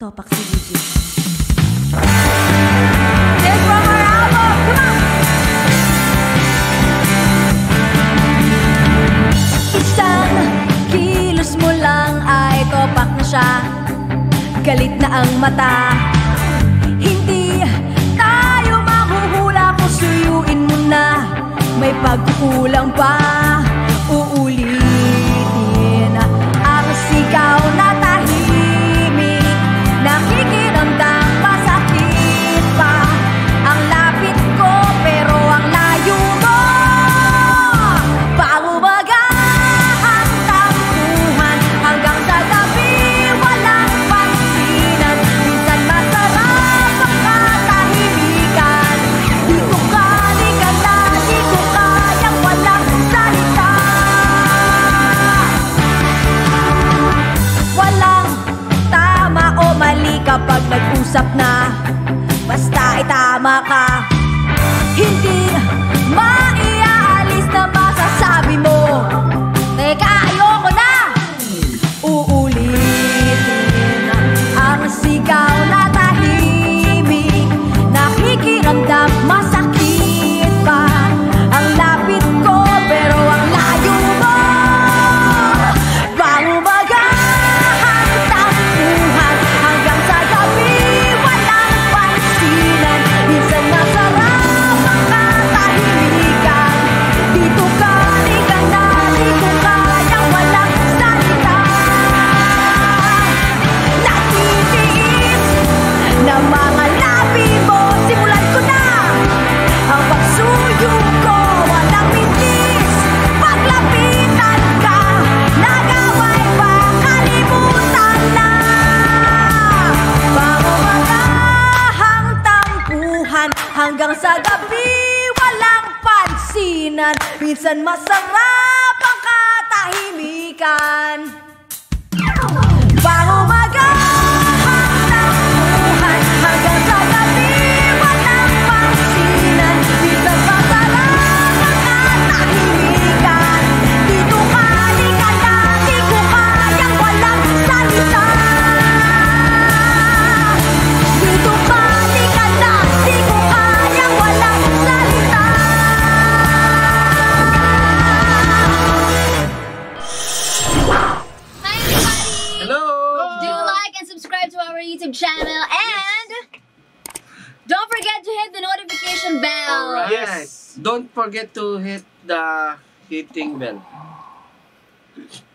Topak si DJ. Big Rocker Album! Come on! Isang kilos mo lang ay topak na siya Galit na ang mata Hindi tayo mahuhula kung suyuin mo na May pagkukulang pa usap na. Basta itama ka. Hanggang sa gabi, walang pansinan. Minsan masarap ang katahimikan. YouTube channel and don't forget to hit the notification bell. Yes. Don't forget to hit the hitting bell.